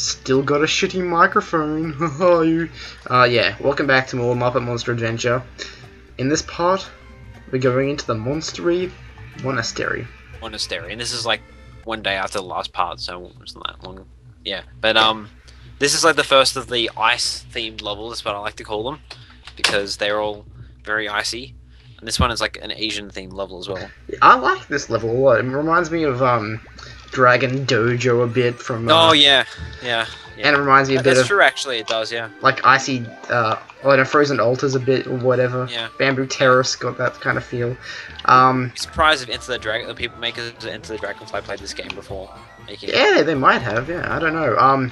Still got a shitty microphone. Uh, yeah, welcome back to more Muppet Monster Adventure. In this part, we're going into the Monstery Monastery. Monastery, and this is like one day after the last part, so it wasn't that long. Yeah, but um, this is like the first of the ice-themed levels. That's what I like to call them, because they're all very icy. And this one is like an Asian-themed level as well. I like this level a lot. It reminds me of um, Dragon Dojo a bit from. Uh, oh yeah, yeah. yeah. And it reminds me a That- bit That's of true, actually. It does, yeah. like icy, uh, or no, frozen altars a bit or whatever. Yeah. Bamboo Terrace got that kind of feel. Um, I'm surprised if Enter the Dragon, the people makers of Enter the Dragonfly played this game before making it. yeah, they might have. Yeah, I don't know. Um,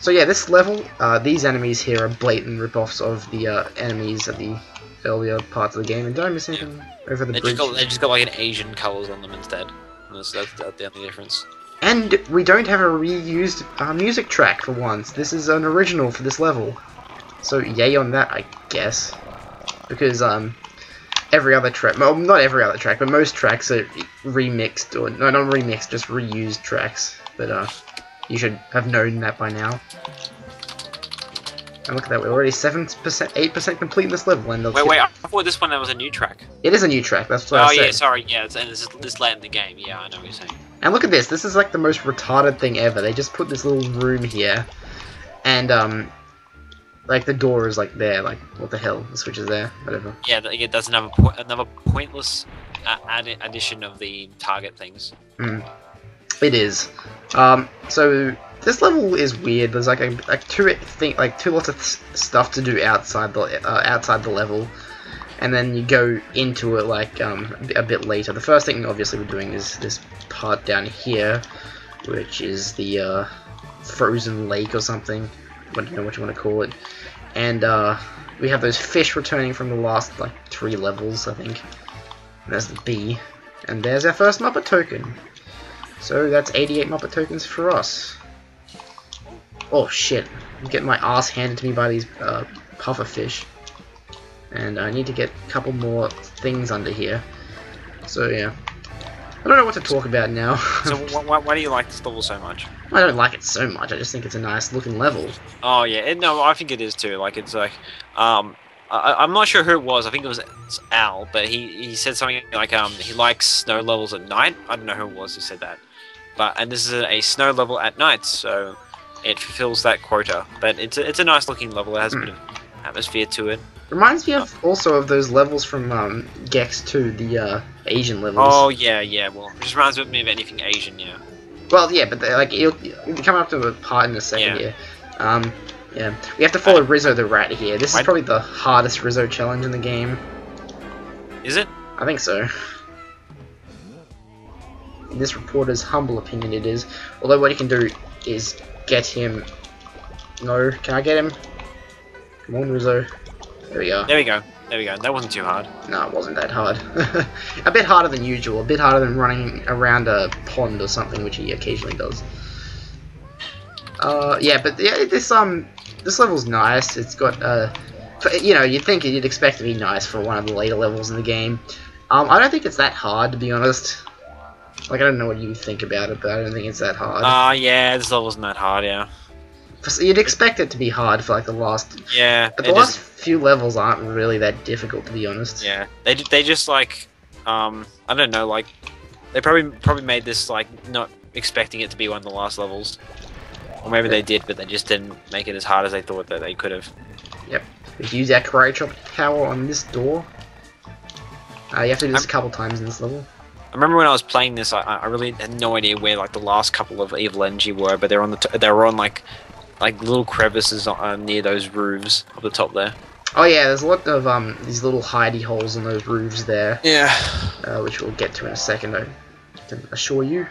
so yeah, this level, uh, these enemies here are blatant rip-offs of the uh, enemies at the earlier parts of the game, and don't miss anything over the They bridge. just got they just got like an Asian colours on them instead. That's, that's, that's the only difference. And we don't have a reused uh, music track for once. This is an original for this level. So yay on that, I guess. Because um, every other track, well, not every other track, but most tracks are remixed or no, not remixed, just reused tracks. But uh, you should have known that by now. And look at that, we're already seven percent, eight percent complete in this level, and Wait, wait, I thought this one there was a new track. it is a new track. That's what Oh I yeah, sorry, yeah, it's, and this is this late in the game. Yeah, I know what you're saying. And look at this. This is like the most retarded thing ever. They just put this little room here, and um, like the door is like there. Like what the hell? The switch is there. Whatever. Yeah, th- yeah that's another po- another pointless uh, add- addition of the target things. It is. Um, so this level is weird. There's like a like two thing like two lots of stuff to do outside the uh, outside the level, and then you go into it like um a bit later. The first thing obviously we're doing is this part down here, which is the uh, frozen lake or something. I don't know what you want to call it. And uh, we have those fish returning from the last like three levels, I think. And there's the bee, and there's our first Muppet token. So that's 88 Muppet tokens for us. Oh shit, I'm getting my ass handed to me by these uh, puffer fish. And I need to get a couple more things under here. So yeah. I don't know what to talk about now. So wh- wh- why do you like this level so much? I don't like it so much, I just think it's a nice looking level. Oh yeah, no, I think it is too. Like it's like, um, I, I'm not sure who it was. I think it was Al, but he he said something like um he likes snow levels at night. I don't know who it was who said that, but and this is a, a snow level at night, so it fulfills that quota. But it's a, it's a nice looking level. It has a bit of atmosphere to it. Reminds me of also of those levels from um, Gex 2, the uh, Asian levels. Oh yeah, yeah. Well, it just reminds me of anything Asian. Yeah. Well, yeah, but like you'll, you'll come up to a part in a second Yeah. here. Um, yeah, we have to follow Rizzo the Rat here. This is probably the hardest Rizzo challenge in the game. Is it? I think so. In this reporter's humble opinion, it is. Although what he can do is get him. No, can I get him? Come on, Rizzo. There we go. There we go. There we go. That wasn't too hard. No, it wasn't that hard. a bit harder than usual. A bit harder than running around a pond or something, which he occasionally does. Uh, yeah, but yeah, this um, this level's nice. It's got uh, you know, you'd think you'd expect it to be nice for one of the later levels in the game. Um, I don't think it's that hard to be honest. Like I don't know what you think about it, but I don't think it's that hard. Ah, yeah. This level wasn't that hard. Yeah. You'd expect it to be hard for like the last, Yeah. but the is- last few levels aren't really that difficult to be honest. Yeah, they they just like um I don't know like they probably probably made this like not expecting it to be one of the last levels, or maybe they did, but they just didn't make it as hard as they thought that they could have. We use our karate chop power on this door. Uh, you have to do this I'm- a couple times in this level. I remember when I was playing this, I, I really had no idea where like the last couple of evil energy were, but they're on the t- they were on like like little crevices uh, near those roofs up the top there. Oh yeah, there's a lot of um these little hidey holes in those roofs there, Yeah. uh, which we'll get to in a second. I can assure you.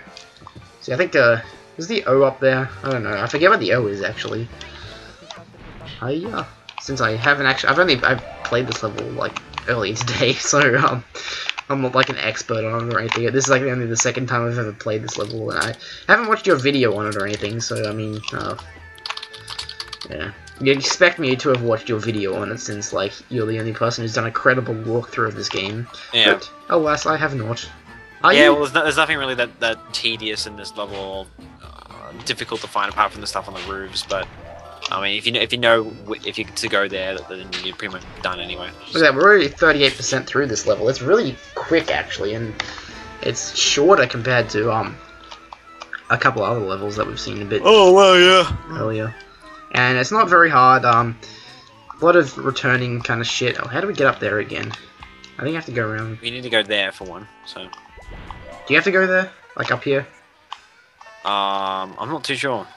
See, I think uh, is the O up there? I don't know. I forget what the O is actually. Oh yeah. Since I haven't actually, I've only I've played this level like earlier today, so um, I'm like an expert on it or anything. This is like only the second time I've ever played this level, and I haven't watched your video on it or anything. So I mean, uh, yeah. You'd expect me to have watched your video on it since, like, you're the only person who's done a credible walkthrough of this game. Yeah. But, alas, I have not. Are yeah. you? Well, there's, no, there's nothing really that that tedious in this level. Uh, difficult to find apart from the stuff on the roofs. But I mean, if you know, if you know if you to go there, then you're pretty much done anyway. Look at that, we're already 38% through this level. It's really quick, actually, and it's shorter compared to um a couple other levels that we've seen a bit Oh well, yeah. earlier. And it's not very hard. Um, a lot of returning kind of shit. Oh, how do we get up there again? I think I have to go around. We need to go there for one. So Do you have to go there? Like up here? um, I'm not too sure.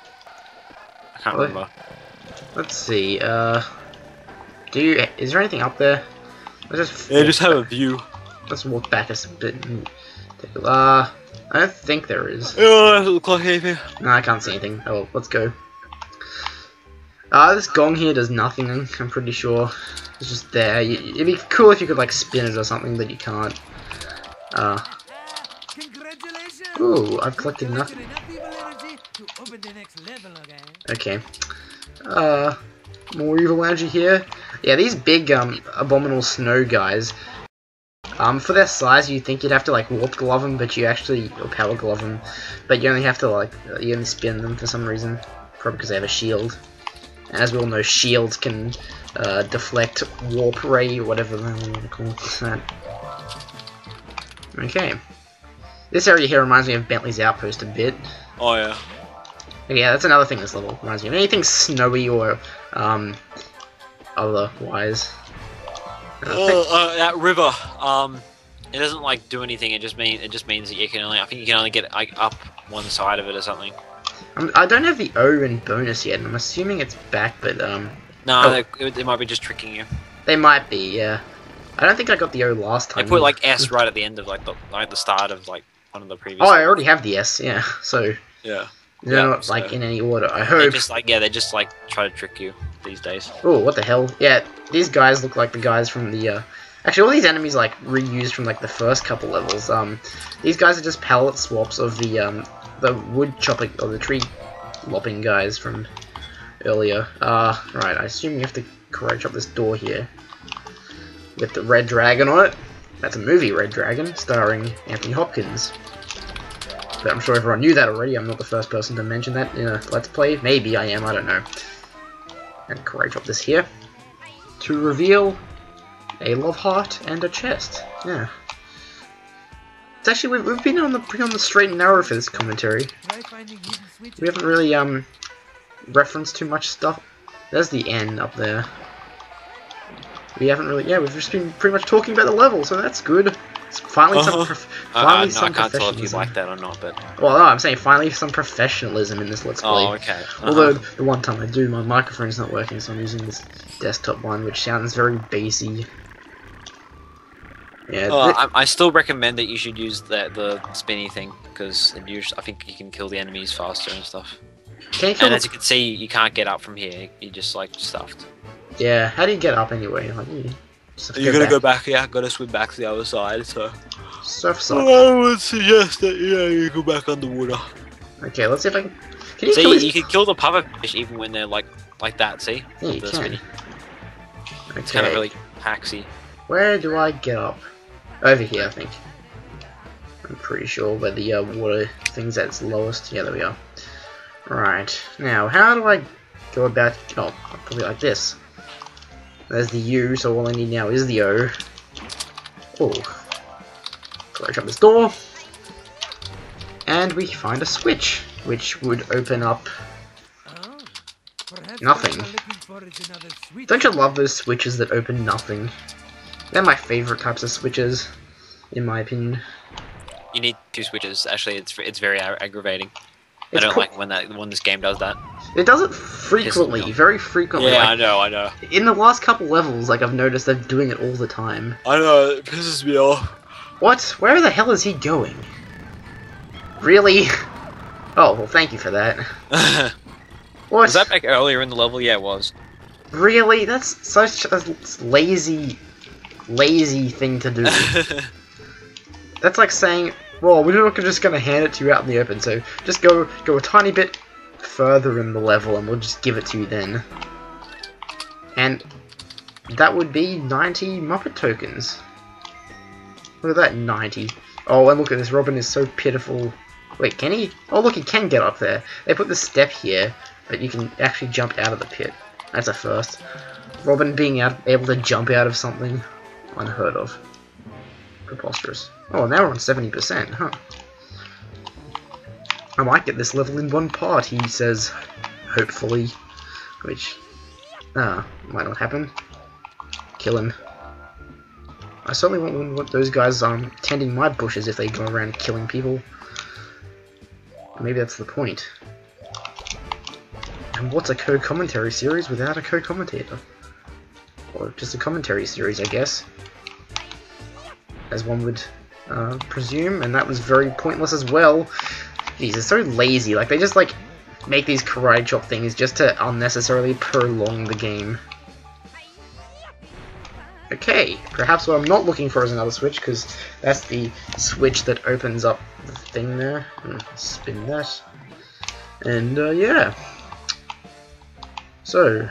I can't Really? remember. Let's see. Uh, do you? Is there anything up there? Let's just Yeah, just have a view. let's walk back a s- bit. and take a- Uh, I don't think there is. Oh, look like here. No, I can't see anything. Oh, well, let's go. Uh, this gong here does nothing, I'm pretty sure. It's just there. Y- It'd be cool if you could, like, spin it or something, but you can't. Uh, Congratulations! ooh, I've collected nothing. Okay? Okay. Uh, more evil energy here. Yeah, these big, um, abominable snow guys, um, for their size, you'd think you'd have to, like, warp glove them, but you actually, or power glove them, but you only have to, like, uh, you only spin them for some reason. Probably because they have a shield. And as we all know, shields can, uh, deflect warp ray, or whatever they want to call that. Okay. This area here reminds me of Bentley's Outpost a bit. Oh yeah. Yeah, that's another thing this level reminds me of. Anything snowy or um otherwise. And I think- Oh, uh, that river. Um, it doesn't like do anything. It just mean it just means that you can only. I think you can only get like up one side of it or something. I'm, I don't have the O in bonus yet, and I'm assuming it's back, but um No, Oh. they, they might be just tricking you. they might be. Yeah, I don't think I got the O last They time. put like S right at the end of like the like the start of like one of the previous. Oh, I already have the S. Yeah, so Yeah. They're Yeah, not so- like in any order. I hope. just like yeah, they just like try to trick you these days. Oh, what the hell? Yeah, these guys look like the guys from the. Uh... Actually, all these enemies like reused from like the first couple levels. Um, these guys are just palette swaps of the um the wood chopping or the tree lopping guys from earlier. Uh, right. I assume you have to karate chop this door here with the red dragon on it. That's a movie, Red Dragon, starring Anthony Hopkins. But I'm sure everyone knew that already. I'm not the first person to mention that in a Let's Play. Maybe I am. I don't know and karate chop this here to reveal a love heart and a chest. Yeah. It's actually we've, we've been on the pretty on the straight and narrow for this commentary. We haven't really um referenced too much stuff. There's the N up there. We haven't really yeah we've just been pretty much talking about the level, so that's good. Finally some Uh-huh. prof- finally no, some I can't tell if you professionalism. like that or not, but Well, no, I'm saying finally some professionalism in this Let's Play. oh okay. Uh-huh. Although the one time I do, my microphone's not working, so I'm using this desktop one, which sounds very bassy. Yeah, Oh, thi- I, I still recommend that you should use the the spinny thing because I think you can kill the enemies faster and stuff. can you kill And as you can see, you can't get up from here. You're just like stuffed. Yeah, how do you get up anyway? Like, you just have to You're gonna go back. back. Yeah, gotta swim back to the other side. So Surf suck. I would suggest that yeah, you go back underwater. Okay, let's see if I can. Can you See, kill you, these? can kill the pufferfish even when they're like like that. See, Yeah, you can. Okay. it's kind of really hacksy. Where do I get up? Over here, I think. I'm pretty sure where the uh, water thing's at its lowest. Yeah, there we are. Right. Now, how do I go about... Oh, probably like this. There's the U, so all I need now is the O. Oh. Close up this door. And we find a switch, which would open up... Oh, Nothing. what you're looking for is another switch. Don't you love those switches that open nothing? They're my favorite types of switches, in my opinion. You need two switches. Actually, it's it's very aggravating. It's I don't cool- like when that when this game does that. It does it frequently, off. very frequently. Yeah, like, I know, I know. in the last couple levels, like I've noticed they're doing it all the time. I know. It pisses me off. What? Where the hell is he going? Really? Oh, well, thank you for that. What? was that back earlier in the level? Yeah, it was. Really? That's such a lazy, lazy thing to do. That's like saying, well, we're not just going to hand it to you out in the open, so just go go a tiny bit further in the level and we'll just give it to you then. And that would be 90 Muppet tokens. Look at that, 90. Oh, and look at this, Robin is so pitiful. Wait, can he? Oh, look, he can get up there. They put the step here, but you can actually jump out of the pit. That's a first. Robin being out, able to jump out of something, unheard of. Preposterous. Oh, now we're on 70%, huh? I might get this level in one part, he says, hopefully. Which, ah, might not happen. Kill him. I certainly won't want those guys um, tending my bushes if they go around killing people. Maybe that's the point. And what's a co-commentary series without a co-commentator? Or just a commentary series, I guess. As one would uh, presume, and that was very pointless as well. Jeez, they're so lazy. Like, they just, like, make these karate chop things just to unnecessarily prolong the game. Okay, perhaps what I'm not looking for is another switch, because that's the switch that opens up the thing there. Spin that. And, uh, yeah. So,